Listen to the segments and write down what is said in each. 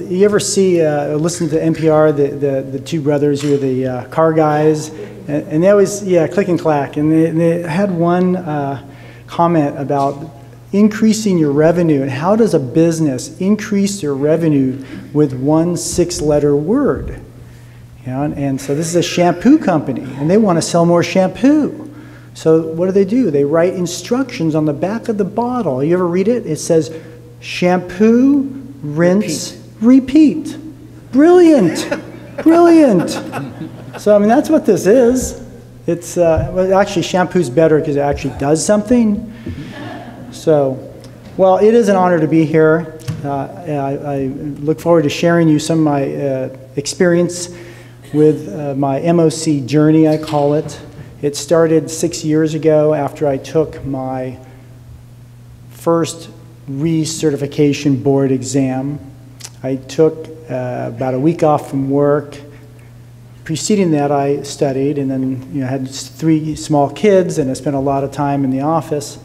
You ever see, uh, listen to NPR, the, the, the two brothers who are the uh, car guys, and, and, they always, yeah, click and clack. And they, they had one uh, comment about increasing your revenue and how does a business increase their revenue with one six letter word? You know, and, and so this is a shampoo company, and they want to sell more shampoo. So what do they do? They write instructions on the back of the bottle. You ever read it? It says shampoo, rinse, repeat. Brilliant. Brilliant. So, I mean, that's what this is. It's, uh, well, actually, shampoo's better because it actually does something. So, well, it is an honor to be here. Uh, I, I, look forward to sharing you some of my uh, experience with uh, my MOC journey, I call it. It started six years ago after I took my first recertification board exam I took uh, about a week off from work. Preceding that, I studied and then you know, had three small kids and I spent a lot of time in the office.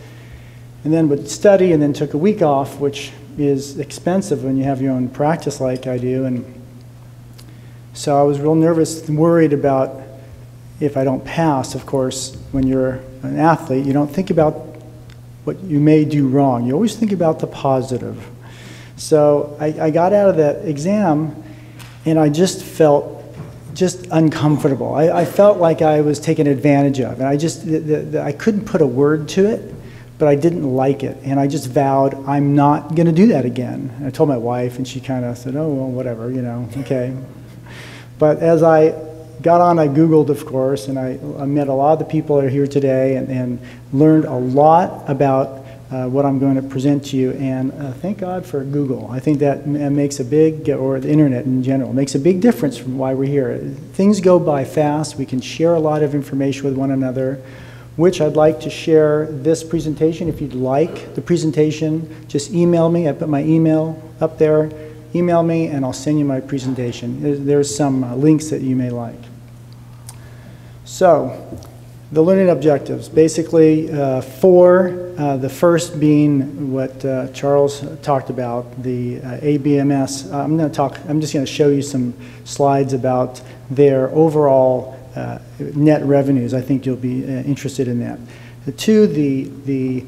And then would study and then took a week off, which is expensive when you have your own practice like I do. And so I was real nervous and worried about if I don't pass, of course, when you're an athlete, you don't think about what you may do wrong. You always think about the positive. So I, I got out of that exam and I just felt just uncomfortable. I, I, felt like I was taken advantage of, and I just the, the, I couldn't put a word to it, but I didn't like it, and I just vowed I'm not going to do that again. And I told my wife, and she kind of said, "Oh well, whatever, you know, okay." But as I got on, I Googled, of course, and I, I met a lot of the people that are here today, and, and learned a lot about uh, what I'm going to present to you. And uh, thank God for Google. I think that makes a big, or the internet in general, makes a big difference from why we're here. Things go by fast. We can share a lot of information with one another, which I'd like to share this presentation. If you'd like the presentation, just email me. I put my email up there. Email me and I'll send you my presentation. There's some uh, links that you may like. So, the learning objectives, basically uh, four, uh, the first being what uh, Charles talked about, the uh, ABMS. I'm going to talk, I'm just going to show you some slides about their overall uh, net revenues. I think you'll be uh, interested in that. The two, the, the,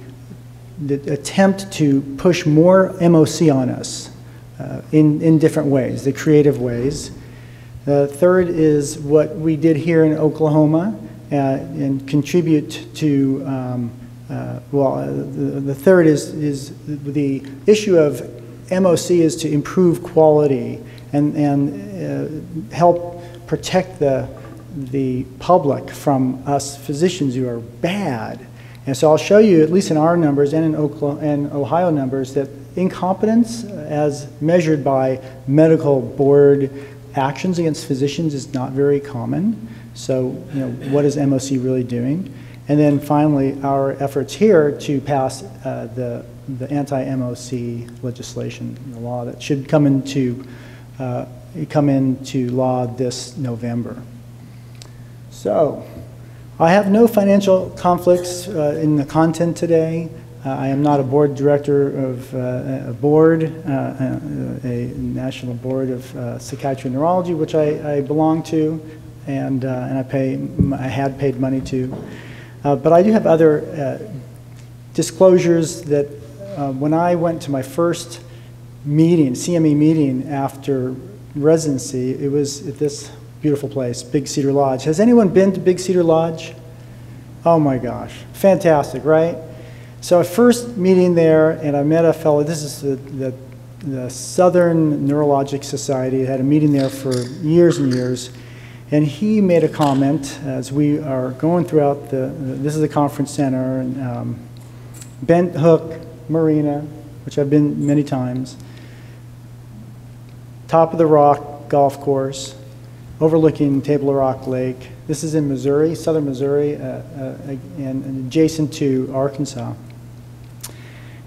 the attempt to push more MOC on us in, in different ways, the creative ways. The third is what we did here in Oklahoma. Uh, and contribute to, um, uh, well, uh, the, the, third is, is the issue of MOC is to improve quality and, and help protect the, the public from us physicians who are bad. And so I'll show you, at least in our numbers and in Oklahoma and Ohio numbers, that incompetence as measured by medical board actions against physicians is not very common. So, you know, what is MOC really doing? And then finally, our efforts here to pass uh, the, the anti-MOC legislation, the law that should come into, uh, come into law this November. So, I have no financial conflicts uh, in the content today. Uh, I am not a board director of uh, a board, uh, a national board of psychiatry and neurology, which I, I belong to and, uh, and I, pay, I had paid money to. Uh, but I do have other uh, disclosures that uh, when I went to my first meeting, CME meeting after residency, it was at this beautiful place, Big Cedar Lodge. Has anyone been to Big Cedar Lodge? Oh my gosh, fantastic, right? So first meeting there, and I met a fellow, this is the, the, the Southern Neurologic Society, had a meeting there for years and years, and he made a comment as we are going throughout the, this is the conference center, and um, Bent Hook Marina, which I've been many times, top of the rock golf course, overlooking Table Rock Lake. This is in Missouri, southern Missouri, uh, uh, and, and adjacent to Arkansas.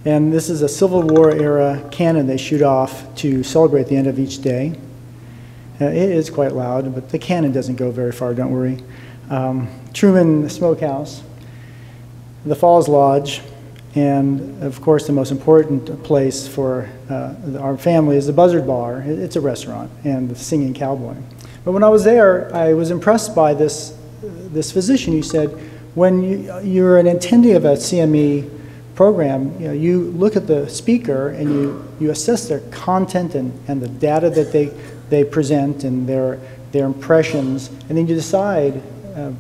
And this is a Civil War era cannon they shoot off to celebrate the end of each day. Uh, it is quite loud, but the cannon doesn't go very far, don't worry. Um, Truman Smokehouse, the Falls Lodge, And of course, the most important place for uh, our family is the Buzzard Bar. It's a restaurant, and the Singing Cowboy. But when I was there, I was impressed by this, this physician. He said, when you, you're an attendee of a CME program, you, know, you look at the speaker and you, you assess their content and, and the data that they, they present and their, their impressions, and then you decide uh,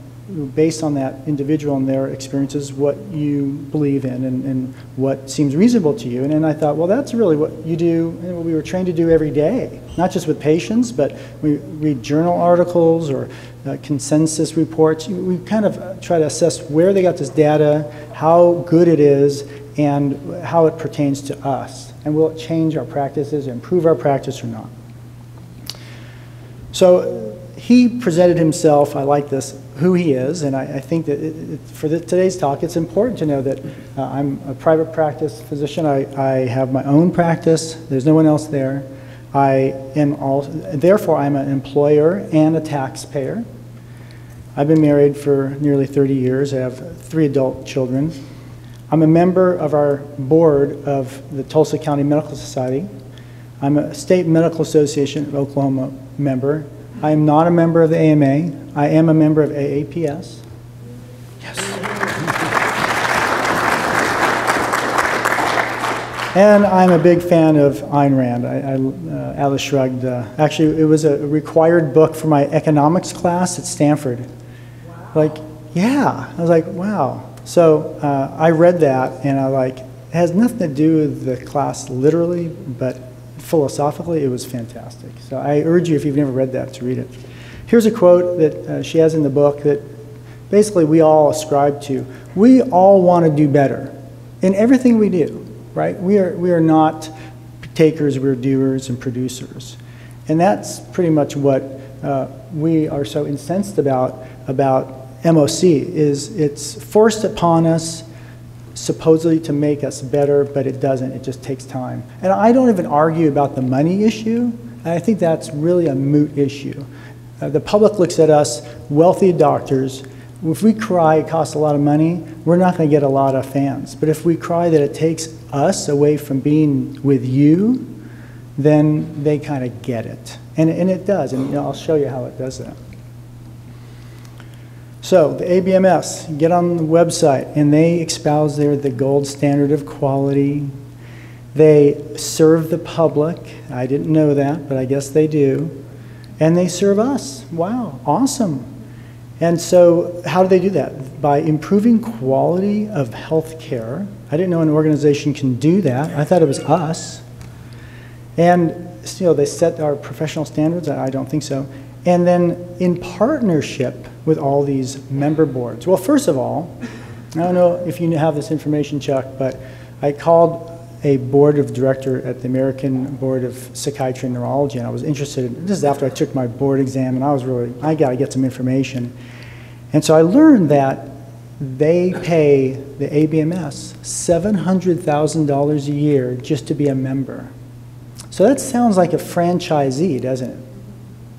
based on that individual and their experiences, what you believe in and, and what seems reasonable to you. And then I thought, well, that's really what you do, and what we were trained to do every day, not just with patients, but we read journal articles or uh, consensus reports. We kind of try to assess where they got this data, how good it is, and how it pertains to us. And will it change our practices, improve our practice or not? So he presented himself, I like this, who he is, and I, I think that it, it, for the, today's talk, it's important to know that uh, I'm a private practice physician. I, I have my own practice. There's no one else there. I am all, therefore, I'm an employer and a taxpayer. I've been married for nearly 30 years. I have three adult children. I'm a member of our board of the Tulsa County Medical Society. I'm a State Medical Association of Oklahoma member, I am not a member of the AMA. I am a member of AAPS. Yes. and I'm a big fan of Ayn Rand. I, I, uh, Atlas Shrugged. Uh, actually, it was a required book for my economics class at Stanford. Wow. Like, yeah. I was like, wow. So uh, I read that, and I like, it has nothing to do with the class literally, but philosophically, it was fantastic. So I urge you, if you've never read that, to read it. Here's a quote that uh, she has in the book that basically we all ascribe to. We all want to do better in everything we do, right? We are, we are not takers, we're doers and producers. And that's pretty much what uh, we are so incensed about, about MOC, is it's forced upon us supposedly to make us better, but it doesn't. It just takes time. And I don't even argue about the money issue. I think that's really a moot issue. Uh, the public looks at us, wealthy doctors. If we cry it costs a lot of money, we're not going to get a lot of fans. But if we cry that it takes us away from being with you, then they kind of get it. And, and it does. And you know, I'll show you how it does that. So the ABMS, get on the website, and they espouse there the gold standard of quality. They serve the public. I didn't know that, but I guess they do. And they serve us. Wow, awesome. And so, how do they do that? By improving quality of health care. I didn't know an organization can do that. I thought it was us. And you know, they set our professional standards. I don't think so. And then in partnership with all these member boards. Well, first of all, I don't know if you have this information, Chuck, but I called a board of director at the American Board of Psychiatry and Neurology, and I was interested. In, this is after I took my board exam, and I was really, I got to get some information. And so I learned that they pay the ABMS $700,000 a year just to be a member. So that sounds like a franchisee, doesn't it?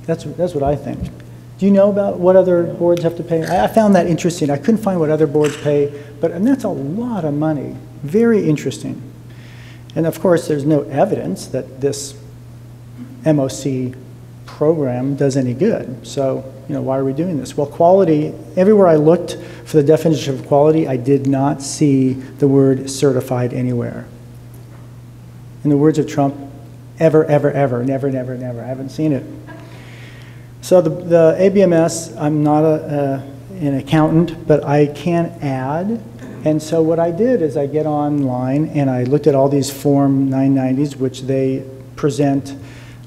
That's, that's what I think. Do you know about what other boards have to pay? I, I found that interesting. I couldn't find what other boards pay, but and that's a lot of money. Very interesting. And of course, there's no evidence that this MOC program does any good. So, you know, why are we doing this? Well, quality, everywhere I looked for the definition of quality, I did not see the word certified anywhere. In the words of Trump, ever, ever, ever, never, never, never. I haven't seen it. So the, the ABMS, I'm not a, uh, an accountant, but I can add. And so what I did is I get online and I looked at all these Form 990s, which they present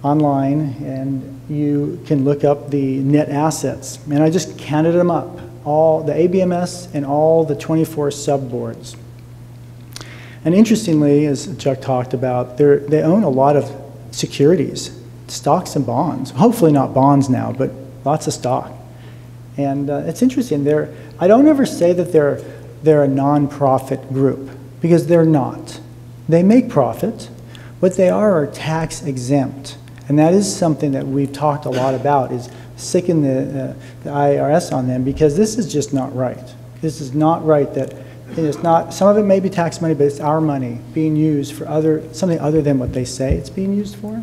online, and you can look up the net assets. And I just counted them up, all the ABMS and all the 24 subboards. And interestingly, as Chuck talked about, they own a lot of securities stocks and bonds. Hopefully not bonds now, but lots of stock. And uh, it's interesting. They're, I don't ever say that they're, they're a nonprofit group because they're not. They make profit. What they are are tax exempt. And that is something that we've talked a lot about is sicken the, uh, the IRS on them because this is just not right. This is not right that it's not, some of it may be tax money, but it's our money being used for other, something other than what they say it's being used for.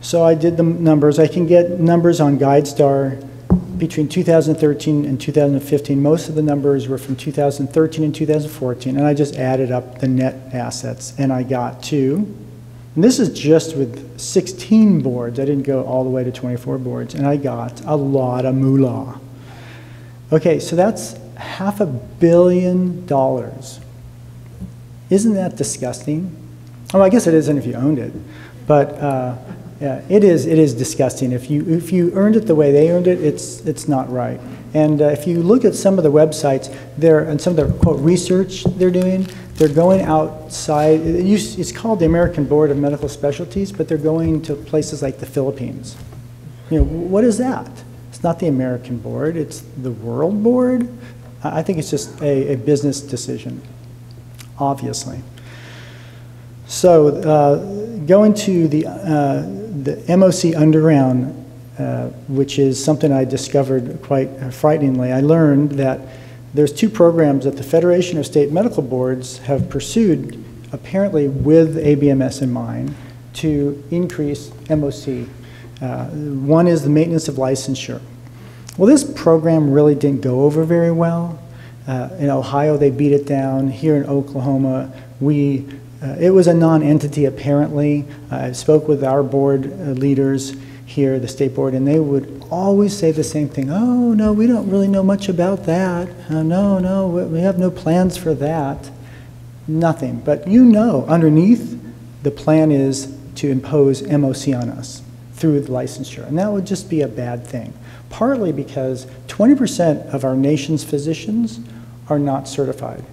So I did the numbers. I can get numbers on GuideStar between 2013 and 2015. Most of the numbers were from 2013 and 2014, and I just added up the net assets, and I got to, and this is just with 16 boards. I didn't go all the way to 24 boards, and I got a lot of moolah. Okay, so that's half a billion dollars. Isn't that disgusting? Oh, I guess it isn't if you owned it, but uh, yeah, it is. It is disgusting. If you if you earned it the way they earned it, it's it's not right. And uh, if you look at some of the websites, there and some of the quote research they're doing, they're going outside. It's called the American Board of Medical Specialties, but they're going to places like the Philippines. You know, what is that? It's not the American board. It's the World Board. I think it's just a, a business decision, obviously. So uh, going to the uh, the MOC Underground, uh, which is something I discovered quite frighteningly, I learned that there's two programs that the Federation of State Medical Boards have pursued, apparently with ABMS in mind, to increase MOC. Uh, one is the maintenance of licensure. Well, this program really didn't go over very well. Uh, in Ohio, they beat it down. Here in Oklahoma, we uh, it was a non-entity apparently. I spoke with our board uh, leaders here, the state board, and they would always say the same thing. Oh, no, we don't really know much about that. Uh, no, no, we have no plans for that. Nothing. But you know, underneath, the plan is to impose MOC on us through the licensure. And that would just be a bad thing. Partly because 20% of our nation's physicians are not certified.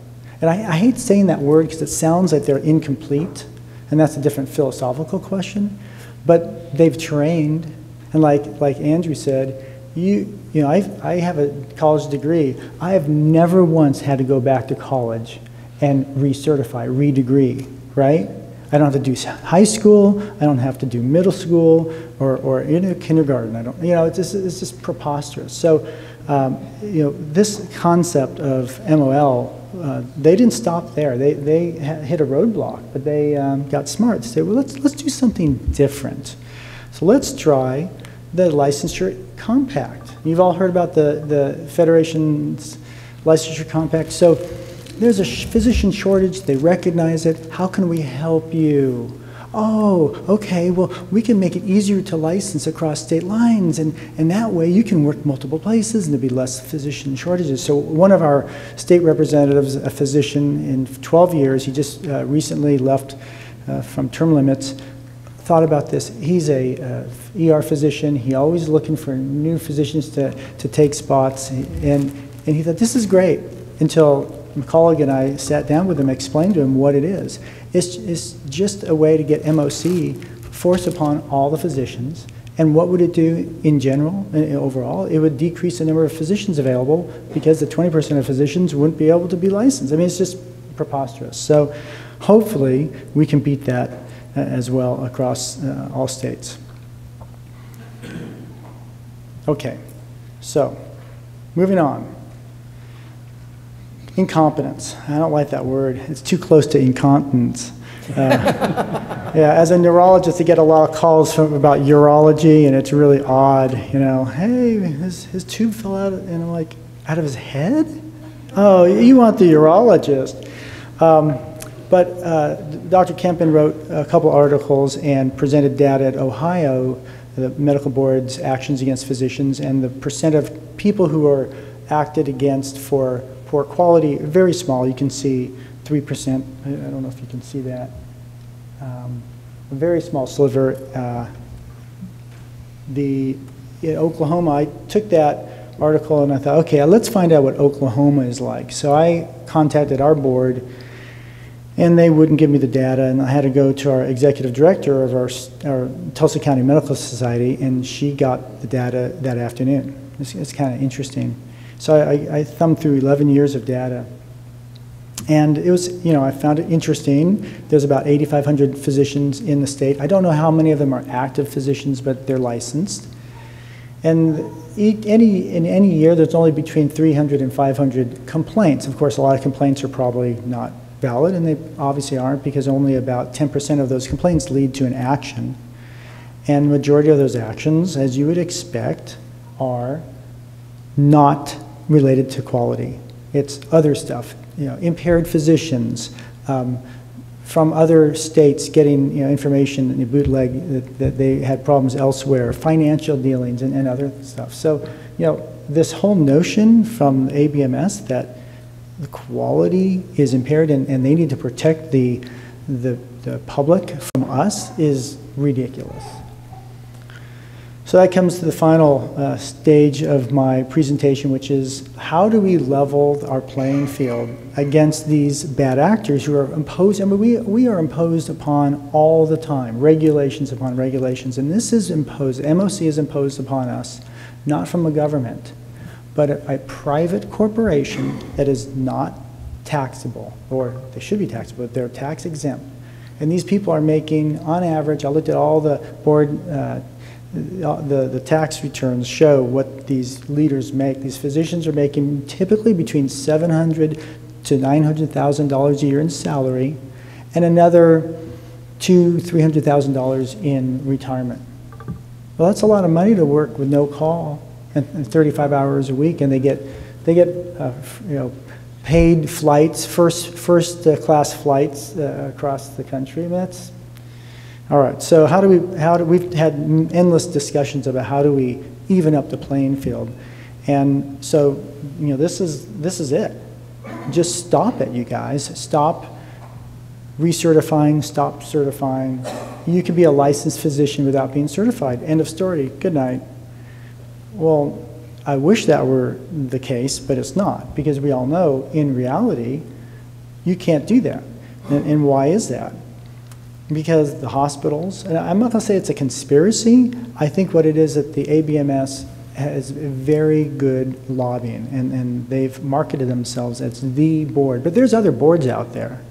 And I, I hate saying that word because it sounds like they're incomplete, and that's a different philosophical question. But they've trained, and like, like Andrew said, you, you know, I, I have a college degree. I have never once had to go back to college and recertify, re-degree, right? I don't have to do high school. I don't have to do middle school or, or in a kindergarten. I don't, you know, it's just, it's just preposterous. So, um, you know, this concept of MOL uh, they didn't stop there. They, they hit a roadblock, but they um, got smart. They said, well, let's, let's do something different. So let's try the licensure compact. You've all heard about the, the Federation's licensure compact. So there's a physician shortage. They recognize it. How can we help you? oh, okay, well, we can make it easier to license across state lines, and, and that way you can work multiple places and there'll be less physician shortages. So one of our state representatives, a physician in 12 years, he just uh, recently left uh, from term limits, thought about this. He's a ER physician. He always looking for new physicians to, to take spots, and, and he thought, this is great, until colleague and I sat down with him, explained to him what it is. It's, it's just a way to get MOC forced upon all the physicians. And what would it do in general, overall? It would decrease the number of physicians available because the 20% of physicians wouldn't be able to be licensed. I mean, it's just preposterous. So hopefully we can beat that uh, as well across uh, all states. Okay, so moving on. Incompetence. I don't like that word. It's too close to incontinence. Uh, yeah, as a neurologist, I get a lot of calls from, about urology, and it's really odd. You know, hey, his, his tube fell out, and I'm like, out of his head? Oh, you want the urologist. Um, but uh, Dr. Kempen wrote a couple articles and presented data at Ohio, the medical board's actions against physicians, and the percent of people who are acted against for poor quality, very small. You can see 3%. I don't know if you can see that. Um, a very small sliver. Uh, the, in Oklahoma, I took that article and I thought, okay, let's find out what Oklahoma is like. So I contacted our board and they wouldn't give me the data and I had to go to our executive director of our, our Tulsa County Medical Society and she got the data that afternoon. It's, it's kind of interesting. So I, I thumbed through 11 years of data. And it was, you know, I found it interesting. There's about 8,500 physicians in the state. I don't know how many of them are active physicians, but they're licensed. And any, in any year, there's only between 300 and 500 complaints. Of course, a lot of complaints are probably not valid, and they obviously aren't because only about 10% of those complaints lead to an action. And majority of those actions, as you would expect, are not related to quality. It's other stuff, you know, impaired physicians, um, from other states getting, you know, information in the bootleg that, that they had problems elsewhere, financial dealings and, and other stuff. So, you know, this whole notion from ABMS that the quality is impaired and, and they need to protect the, the, the public from us is ridiculous. So that comes to the final uh, stage of my presentation, which is how do we level our playing field against these bad actors who are imposed, I mean, we, we are imposed upon all the time, regulations upon regulations, and this is imposed, MOC is imposed upon us, not from a government, but a, a private corporation that is not taxable, or they should be taxable, but they're tax exempt. And these people are making, on average, I looked at all the board uh, the, the tax returns show what these leaders make. These physicians are making typically between 700 to $900,000 a year in salary and another two, $300,000 in retirement. Well, that's a lot of money to work with no call and, and 35 hours a week, and they get, they get uh, you know, paid flights, first, first uh, class flights uh, across the country. Mean, that's all right, so how do we, how do, we've had endless discussions about how do we even up the playing field. And so, you know, this is, this is it. Just stop it, you guys. Stop recertifying, stop certifying. You can be a licensed physician without being certified. End of story. Good night. Well, I wish that were the case, but it's not, because we all know in reality, you can't do that. And, and why is that? Because the hospitals, and I'm not going to say it's a conspiracy, I think what it is that the ABMS has very good lobbying and, and they've marketed themselves as the board. But there's other boards out there.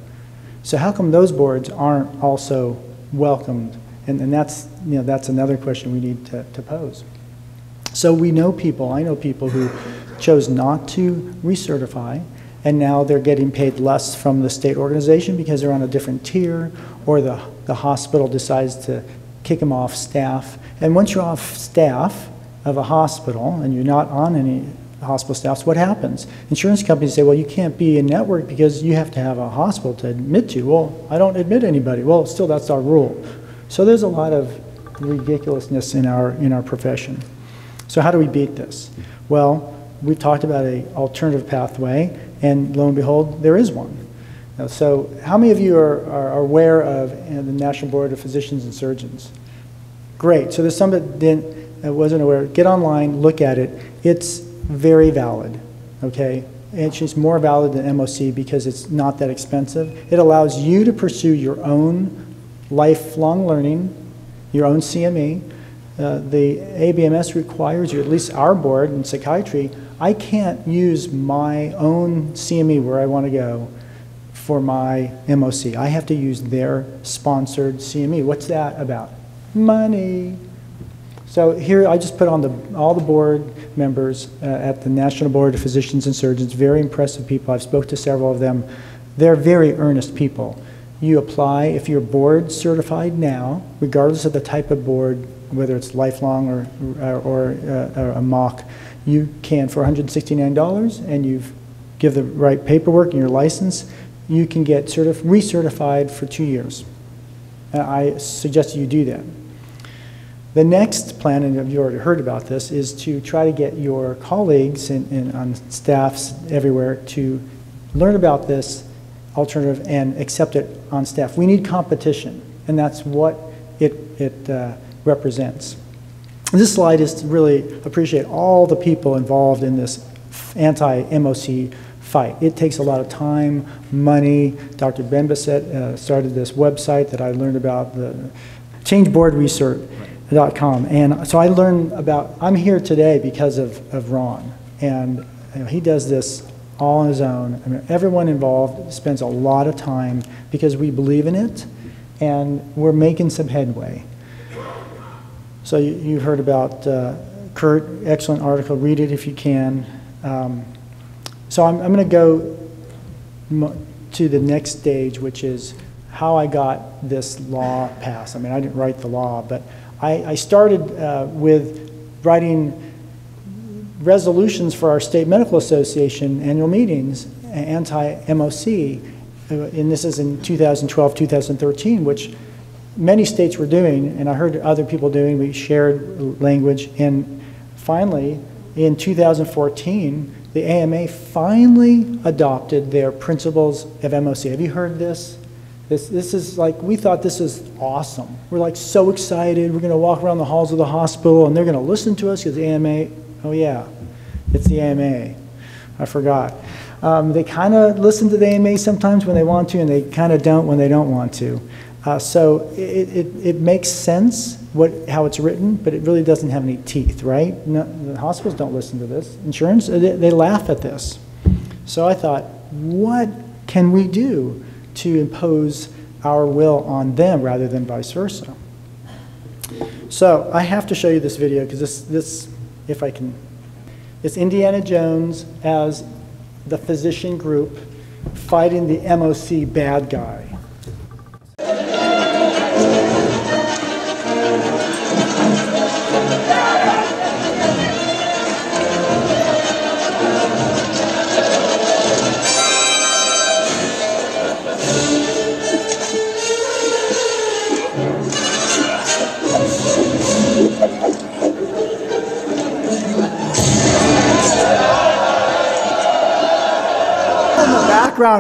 So how come those boards aren't also welcomed? And, and that's, you know, that's another question we need to, to pose. So we know people, I know people who chose not to recertify and now they're getting paid less from the state organization because they're on a different tier, or the, the hospital decides to kick them off staff. And once you're off staff of a hospital and you're not on any hospital staffs, what happens? Insurance companies say, well, you can't be in network because you have to have a hospital to admit you. Well, I don't admit anybody. Well, still, that's our rule. So there's a lot of ridiculousness in our, in our profession. So how do we beat this? Well, we've talked about an alternative pathway, and lo and behold, there is one. Now, so how many of you are, are aware of you know, the National Board of Physicians and Surgeons? Great. So there's some that didn't, that wasn't aware. Get online, look at it. It's very valid, okay? It's just more valid than MOC because it's not that expensive. It allows you to pursue your own lifelong learning, your own CME. Uh, the ABMS requires you, at least our board in psychiatry, I can't use my own CME where I want to go for my MOC. I have to use their sponsored CME. What's that about? Money. So here I just put on the, all the board members uh, at the National Board of Physicians and Surgeons, very impressive people. I've spoke to several of them. They're very earnest people. You apply, if you're board certified now, regardless of the type of board, whether it's lifelong or, or, or, uh, or a mock, you can, for $169, and you give the right paperwork and your license, you can get certif recertified for two years. And I suggest you do that. The next plan, and you've already heard about this, is to try to get your colleagues and, and on staffs everywhere to learn about this alternative and accept it on staff. We need competition, and that's what it, it uh, represents. This slide is to really appreciate all the people involved in this anti-MOC fight. It takes a lot of time, money. Dr. Benbassat uh, started this website that I learned about, the changeboardrecert.com. And so I learned about, I'm here today because of, of Ron. And you know, he does this all on his own. I mean, everyone involved spends a lot of time because we believe in it and we're making some headway. So you, you heard about uh, Kurt, excellent article. Read it if you can. Um, so I'm, I'm going to go to the next stage, which is how I got this law passed. I mean, I didn't write the law, but I, I started uh, with writing resolutions for our state medical association annual meetings, anti-MOC, uh, and this is in 2012, 2013, which many states were doing, and I heard other people doing. We shared language, and finally, in 2014, the AMA finally adopted their principles of MOC. Have you heard this? This, this is like, we thought this was awesome. We're like so excited. We're going to walk around the halls of the hospital and they're going to listen to us because AMA, oh yeah, it's the AMA. I forgot. Um, they kind of listen to the AMA sometimes when they want to, and they kind of don't when they don't want to. Uh, so it, it, it, makes sense what, how it's written, but it really doesn't have any teeth, right? No, the hospitals don't listen to this. Insurance, they, they laugh at this. So I thought, what can we do to impose our will on them rather than vice versa? So I have to show you this video because this, this, if I can, it's Indiana Jones as the physician group fighting the MOC bad guy.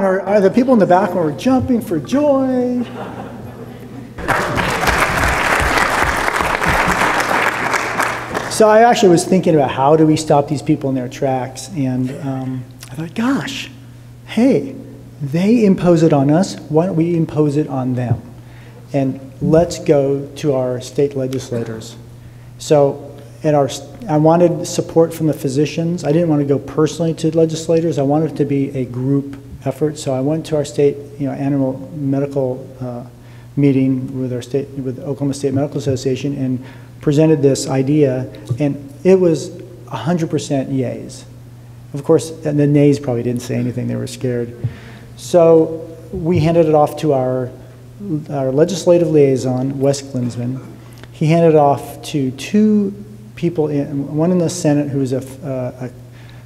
Are, the people in the background are jumping for joy. So I actually was thinking about how do we stop these people in their tracks, and um, I thought, gosh, hey, they impose it on us. Why don't we impose it on them? And let's go to our state legislators. So at our, I wanted support from the physicians. I didn't want to go personally to legislators. I wanted it to be a group effort. So I went to our state, you know, annual medical uh, meeting with our state, with Oklahoma State Medical Association, and presented this idea, and it was 100% yays. Of course, and the nays probably didn't say anything; they were scared. So we handed it off to our our legislative liaison, Wes Glinsmann. He handed it off to two people, in, one in the Senate who was a, uh, a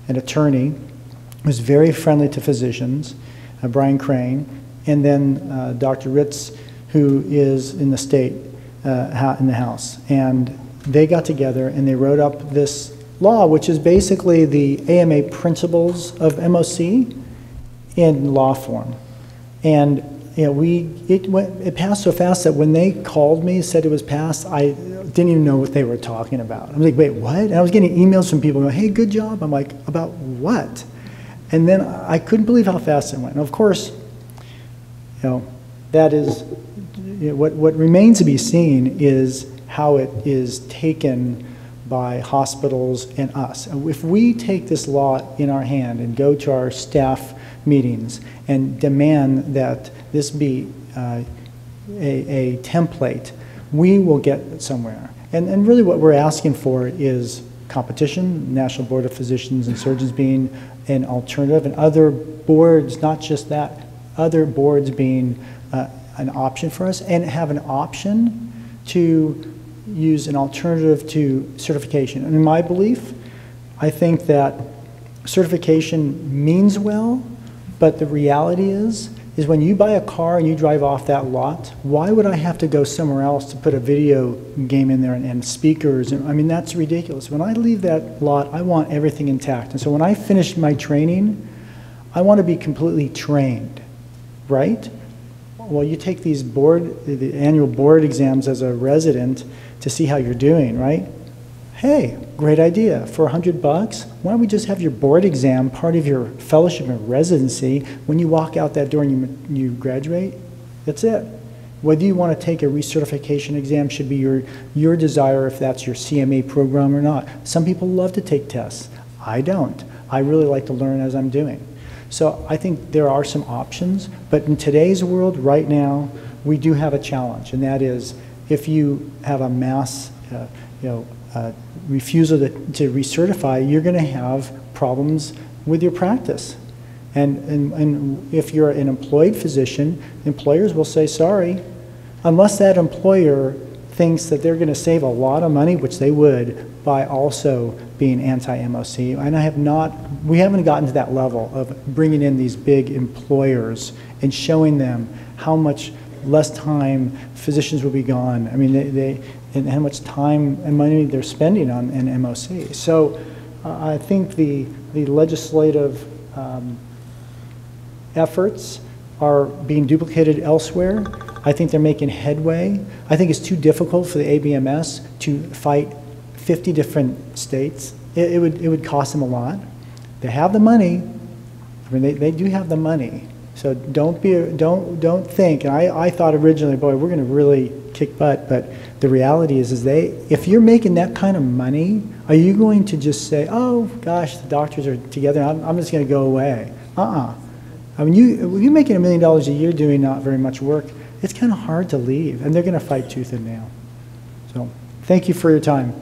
an attorney, was very friendly to physicians, uh, Brian Crain, and then uh, Dr. Ritz, who is in the state, uh, in the House. And they got together and they wrote up this law, which is basically the AMA principles of MOC in law form. And you know, we it went it passed so fast that when they called me, said it was passed, I didn't even know what they were talking about. I was like, wait, what? And I was getting emails from people going, hey, good job. I'm like, about what? And then I couldn't believe how fast it went. And of course, you know, that is you know, what, what remains to be seen is how it is taken by hospitals and us. If we take this law in our hand and go to our staff meetings and demand that this be uh, a, a template, we will get somewhere. And, and really what we're asking for is competition, National Board of Physicians and Surgeons being an alternative, and other boards, not just that, other boards being uh, an option for us, and have an option to use an alternative to certification. And in my belief, I think that certification means well, but the reality is is when you buy a car and you drive off that lot, why would I have to go somewhere else to put a video game in there and, and speakers? And, I mean, that's ridiculous. When I leave that lot, I want everything intact. And so when I finish my training, I want to be completely trained, right? Well, you take these board, the annual board exams as a resident to see how you're doing, right? Hey, great idea. For a hundred bucks, why don't we just have your board exam part of your fellowship and residency? When you walk out that door and you, you graduate, that's it. Whether you want to take a recertification exam should be your, your desire if that's your CMA program or not. Some people love to take tests. I don't. I really like to learn as I'm doing. So I think there are some options, but in today's world right now, we do have a challenge, and that is if you have a mass, uh, you know, uh, refusal to, to recertify, you're going to have problems with your practice. And, and, and if you're an employed physician, employers will say, sorry, unless that employer thinks that they're going to save a lot of money, which they would, by also being anti-MOC. And I have not, we haven't gotten to that level of bringing in these big employers and showing them how much less time physicians will be gone. I mean, they, they and how much time and money they're spending on an MOC. So uh, I think the, the legislative um, efforts are being duplicated elsewhere. I think they're making headway. I think it's too difficult for the ABMS to fight 50 different states. It, it would, it would cost them a lot. They have the money. I mean, they, they do have the money. So don't be, don't, don't think, and I, I thought originally, boy, we're going to really kick butt, but the reality is, is they, if you're making that kind of money, are you going to just say, oh, gosh, the doctors are together, I'm, I'm just going to go away? Uh-uh. I mean, you, you're making a million dollars a year doing not very much work, it's kind of hard to leave, and they're going to fight tooth and nail. So thank you for your time.